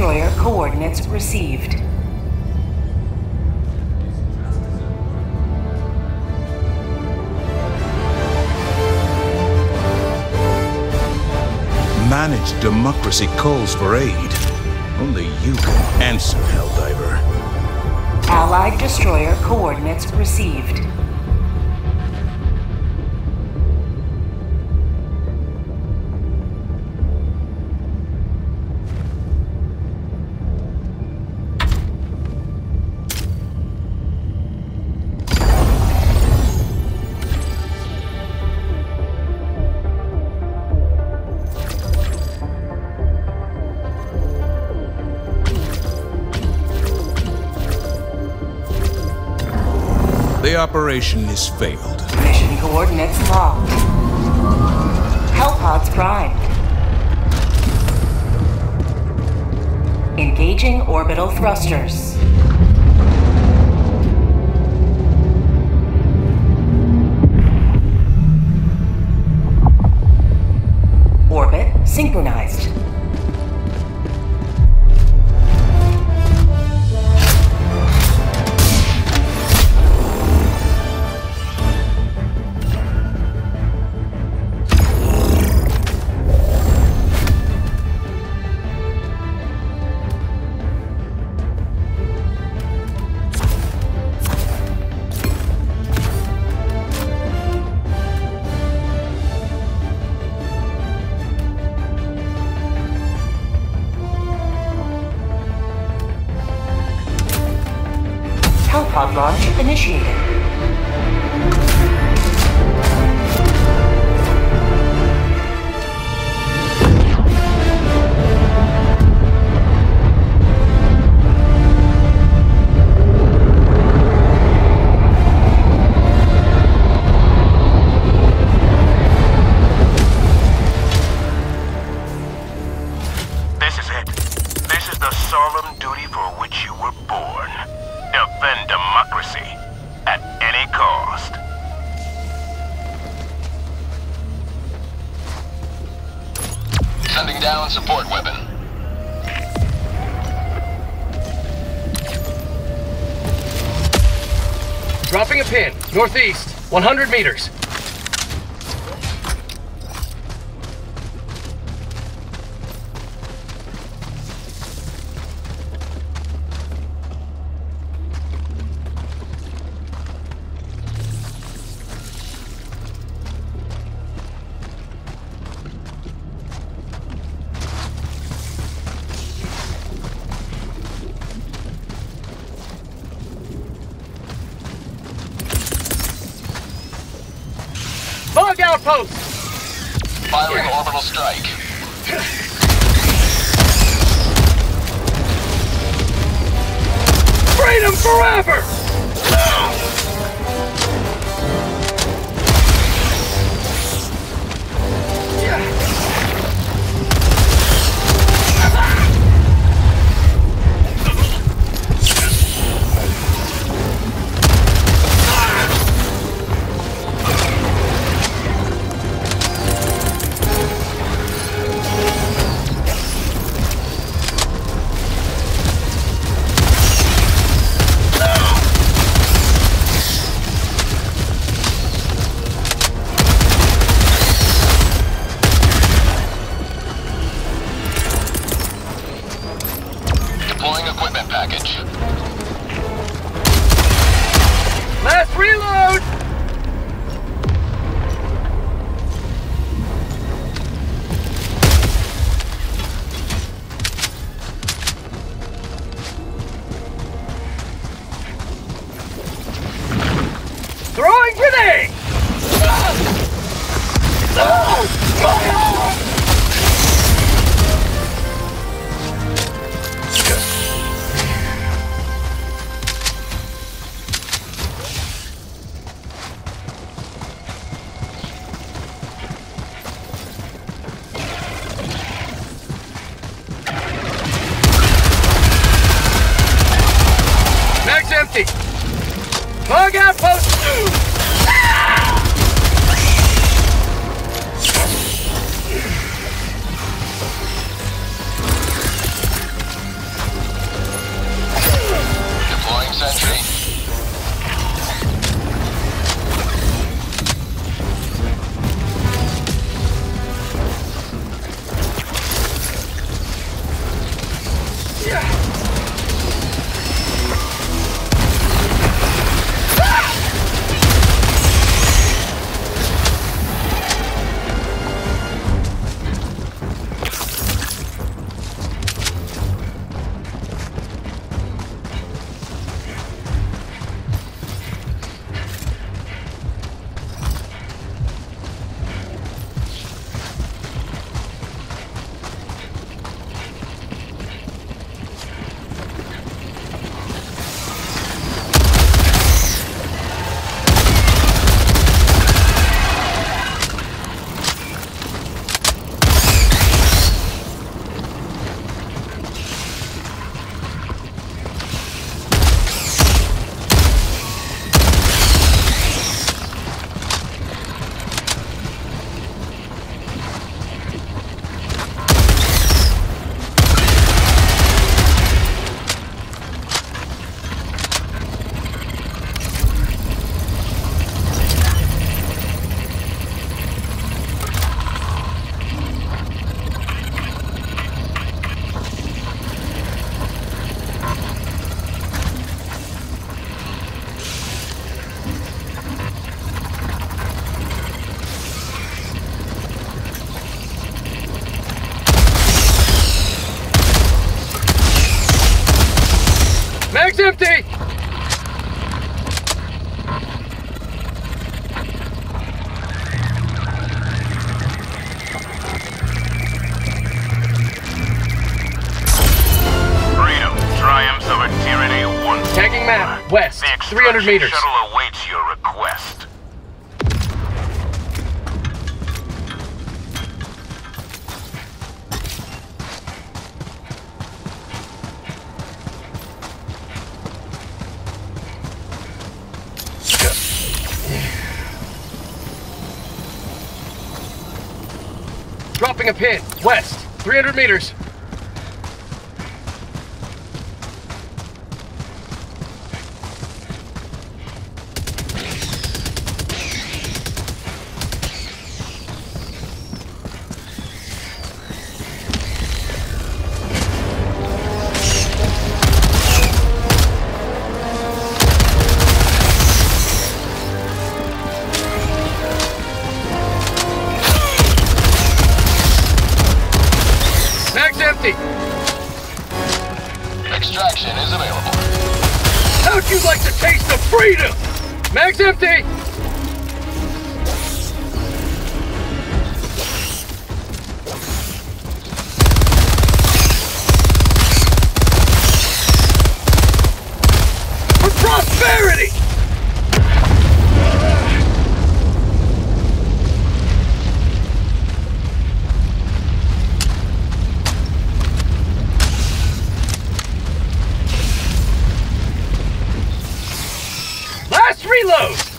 Destroyer coordinates received. Managed democracy calls for aid. Only you can answer, Helldiver. Allied Destroyer coordinates received. Operation is failed. Mission coordinates locked. Hellpods primed. Engaging orbital thrusters. Orbit synchronized. Hellpod launch initiated. Dropping a pin, northeast, 100 meters. Outpost! Firing orbital strike. Freedom forever! Deploying Grenade! Mag's empty. Bug outpost. Mag's 100 meters. Shuttle awaits your request. Dropping a pin, west, 300 meters. Reload!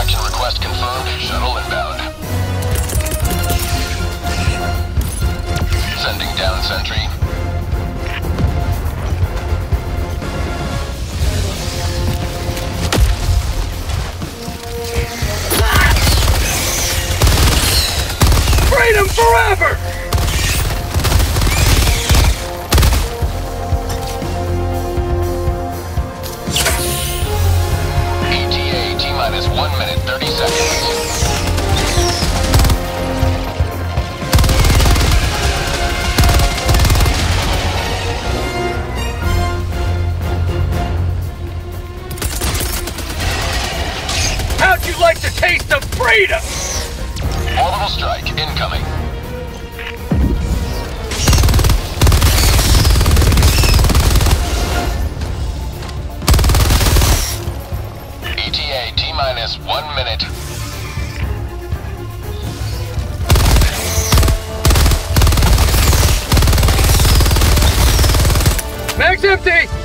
Extraction request confirmed. Shuttle inbound. Sending down sentry. Minus 1 minute. Mag's empty!